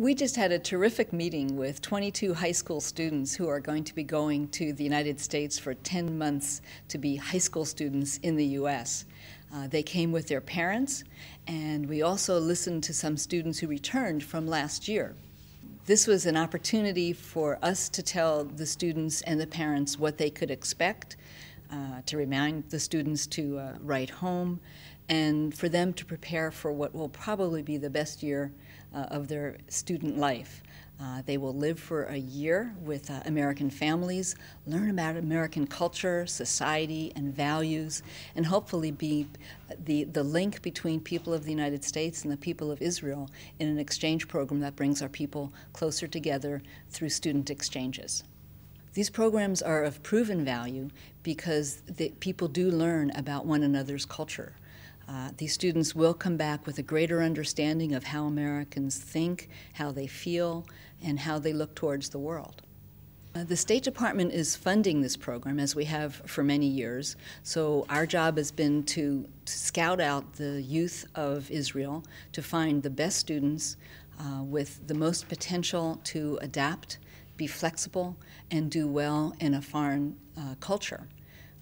We just had a terrific meeting with 22 high school students who are going to be going to the United States for 10 months to be high school students in the U.S. Uh, they came with their parents, and we also listened to some students who returned from last year. This was an opportunity for us to tell the students and the parents what they could expect, uh, to remind the students to uh, write home, and for them to prepare for what will probably be the best year uh, of their student life. Uh, they will live for a year with uh, American families, learn about American culture, society, and values, and hopefully be the, the link between people of the United States and the people of Israel in an exchange program that brings our people closer together through student exchanges. These programs are of proven value because the, people do learn about one another's culture. Uh, these students will come back with a greater understanding of how Americans think, how they feel, and how they look towards the world. Uh, the State Department is funding this program as we have for many years. So, our job has been to, scout out the youth of Israel to find the best students uh, with the most potential to adapt, be flexible, and do well in a foreign uh, culture.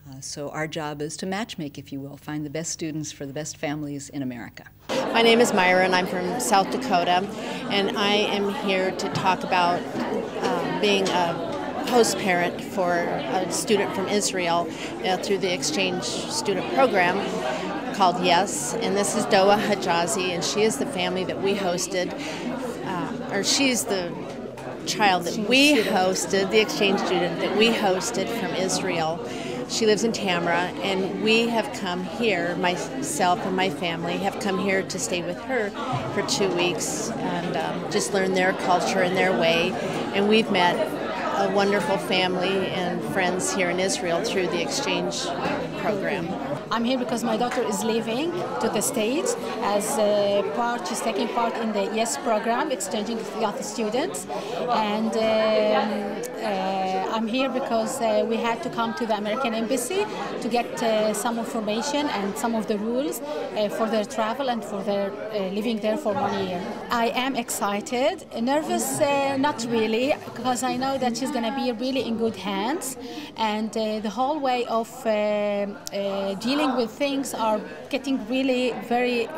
Uh, so our job is to matchmake, if you will, find the best students for the best families in America. My name is Myra, and I'm from South Dakota, and I am here to talk about uh, being a host parent for a student from Israel uh, through the exchange student program called Yes, and this is Doa Hajazi, and she is the family that we hosted, uh, or she's the child that we hosted, the exchange student that we hosted from Israel. She lives in Tamra, and we have come here, myself and my family have come here to stay with her for two weeks and um, just learn their culture and their way. And we've met a wonderful family and friends here in Israel through the exchange program. I'm here because my daughter is leaving to the States as part, she's taking part in the YES program, exchanging young students. And um, uh, I'm here because uh, we had to come to the American Embassy to get uh, some information and some of the rules uh, for their travel and for their uh, living there for one year. I am excited, nervous, uh, not really, because I know that she's going to be really in good hands. And the whole way of dealing with things are getting really very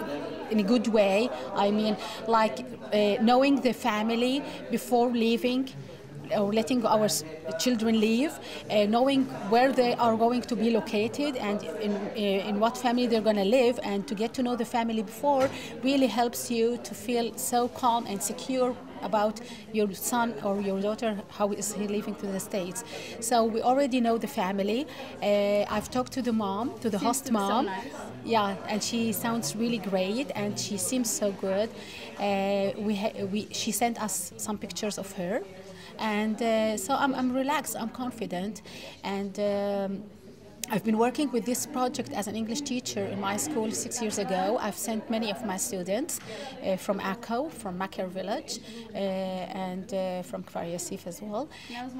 in a good way. I mean, like uh, knowing the family before leaving or letting our children leave, uh, knowing where they are going to be located and in, uh, in what family they're going to live, and to get to know the family before really helps you to feel so calm and secure about your son or your daughter, how is he leaving to the States. So we already know the family. Uh, I've talked to the mom, to the seems host to mom. So nice. Yeah, and she sounds really great and she seems so good. Uh, we, we, she sent us some pictures of her. And uh, so I'm, I'm relaxed, I'm confident. And um, I've been working with this project as an English teacher in my school six years ago. I've sent many of my students uh, from Akko, from Makar village, uh, and uh, from Kfar Yassif as well.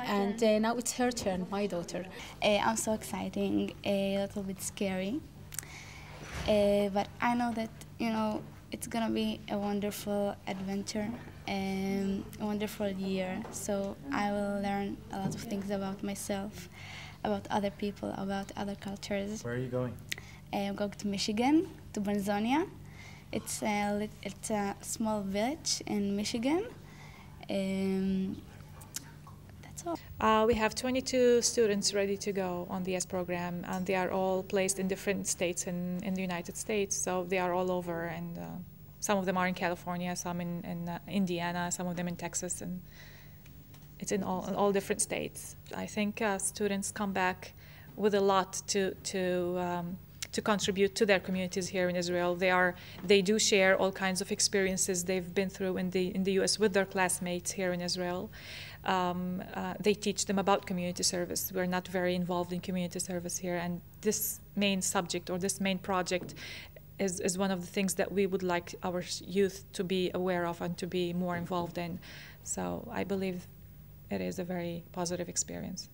And uh, now it's her turn, my daughter. Uh, I'm so exciting, a little bit scary, uh, but I know that you know it's gonna be a wonderful adventure and a wonderful year. So I will learn a lot of things about myself about other people, about other cultures. Where are you going? I'm going to Michigan, to Benzonia. It's a, it's a small village in Michigan. Um, that's all. Uh, we have 22 students ready to go on the YES program, and they are all placed in different states in, in the United States. So they are all over, and uh, some of them are in California, some in, in uh, Indiana, some of them in Texas, and it's in all, in all different states. I think uh, students come back with a lot to to um, to contribute to their communities here in Israel. They are they do share all kinds of experiences they've been through in the in the U.S. with their classmates here in Israel. Um, uh, they teach them about community service. We're not very involved in community service here, and this main subject or this main project is, is one of the things that we would like our youth to be aware of and to be more involved in. So I believe it is a very positive experience.